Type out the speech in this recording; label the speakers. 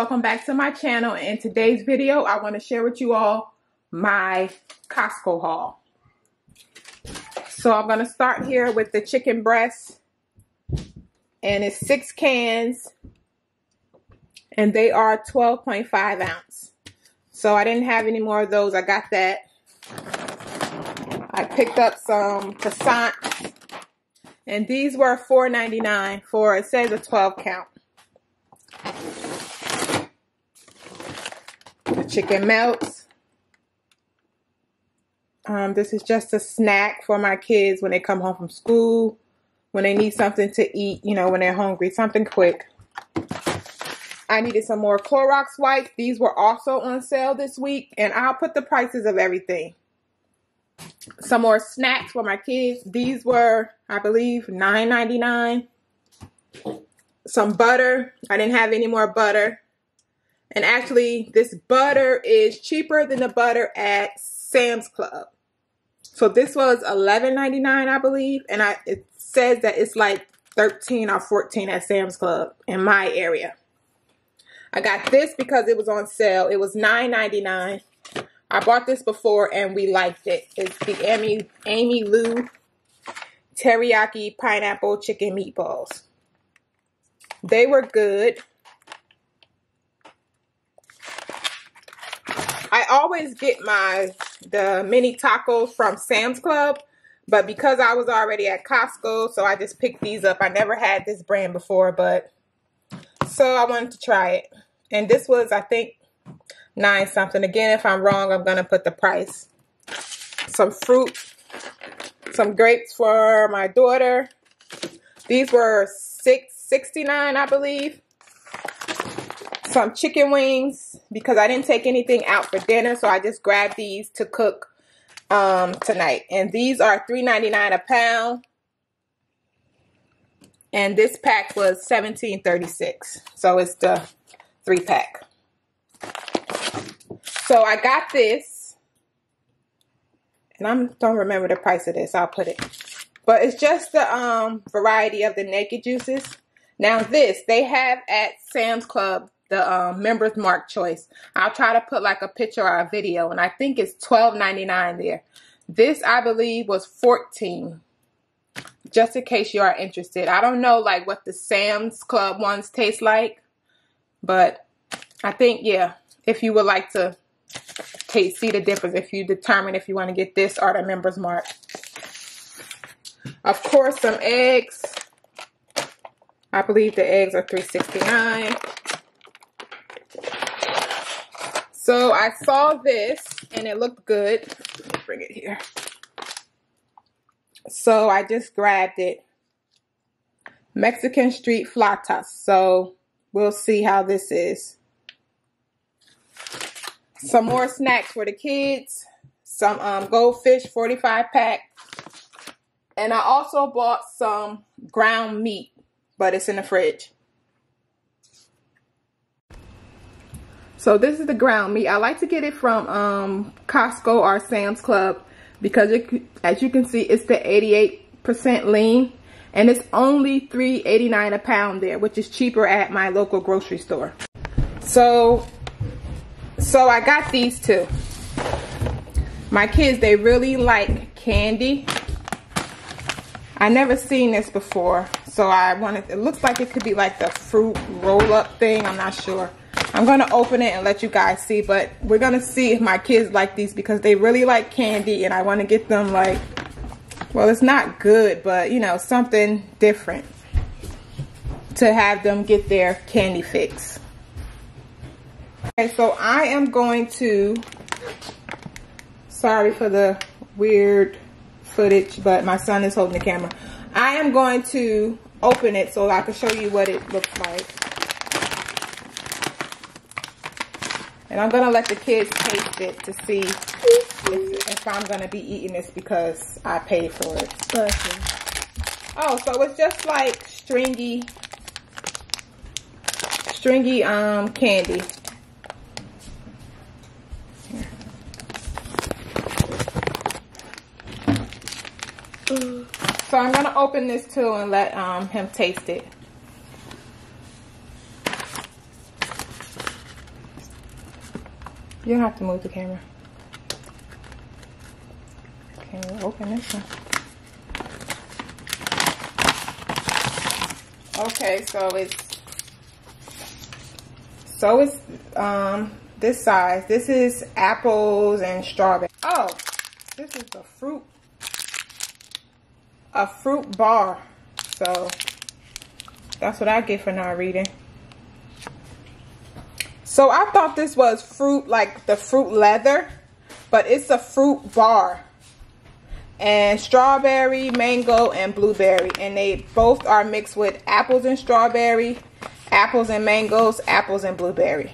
Speaker 1: Welcome back to my channel. In today's video, I want to share with you all my Costco haul. So I'm going to start here with the chicken breast. And it's six cans. And they are 12.5 ounce. So I didn't have any more of those. I got that. I picked up some croissants. And these were $4.99 for, it says a 12 count. Chicken melts. Um, this is just a snack for my kids when they come home from school, when they need something to eat, you know, when they're hungry, something quick. I needed some more Clorox wipes. These were also on sale this week, and I'll put the prices of everything. Some more snacks for my kids. These were, I believe, $9.99. Some butter. I didn't have any more butter. And actually, this butter is cheaper than the butter at Sam's Club. So this was $11.99, I believe. And I it says that it's like 13 or 14 at Sam's Club in my area. I got this because it was on sale. It was $9.99. I bought this before and we liked it. It's the Amy, Amy Lou Teriyaki Pineapple Chicken Meatballs. They were good. I always get my the mini tacos from Sam's Club, but because I was already at Costco, so I just picked these up. I never had this brand before, but so I wanted to try it. And this was, I think, nine something. Again, if I'm wrong, I'm gonna put the price. Some fruit, some grapes for my daughter. These were six sixty nine, I believe some chicken wings because I didn't take anything out for dinner. So I just grabbed these to cook um, tonight. And these are $3.99 a pound. And this pack was $17.36. So it's the three pack. So I got this. And I don't remember the price of this. I'll put it. But it's just the um, variety of the naked juices. Now this, they have at Sam's Club the um, members mark choice. I'll try to put like a picture or a video, and I think it's twelve ninety nine there. This I believe was fourteen. Just in case you are interested, I don't know like what the Sam's Club ones taste like, but I think yeah, if you would like to taste, see the difference, if you determine if you want to get this or the members mark. Of course, some eggs. I believe the eggs are three sixty nine. So I saw this and it looked good. bring it here. So I just grabbed it. Mexican Street Flautas. So we'll see how this is. Some more snacks for the kids. Some um, goldfish 45 pack. And I also bought some ground meat, but it's in the fridge. So this is the ground meat. I like to get it from um, Costco or Sam's Club because it, as you can see, it's the 88% lean. And it's only $3.89 a pound there, which is cheaper at my local grocery store. So, so I got these two. My kids, they really like candy. I never seen this before. So I wanted, it looks like it could be like the fruit roll up thing. I'm not sure. I'm going to open it and let you guys see, but we're going to see if my kids like these because they really like candy and I want to get them like, well, it's not good, but you know, something different to have them get their candy fix. Okay, so I am going to, sorry for the weird footage, but my son is holding the camera. I am going to open it so I can show you what it looks like. And I'm going to let the kids taste it to see if, if I'm going to be eating this because I paid for it. Oh, so it's just like stringy, stringy um, candy. So I'm going to open this too and let um, him taste it. You don't have to move the camera. Okay, we'll open this one. Okay, so it's so it's um this size. This is apples and strawberry. Oh, this is a fruit a fruit bar. So that's what I get for not reading. So I thought this was fruit, like the fruit leather, but it's a fruit bar. And strawberry, mango, and blueberry. And they both are mixed with apples and strawberry, apples and mangoes, apples and blueberry.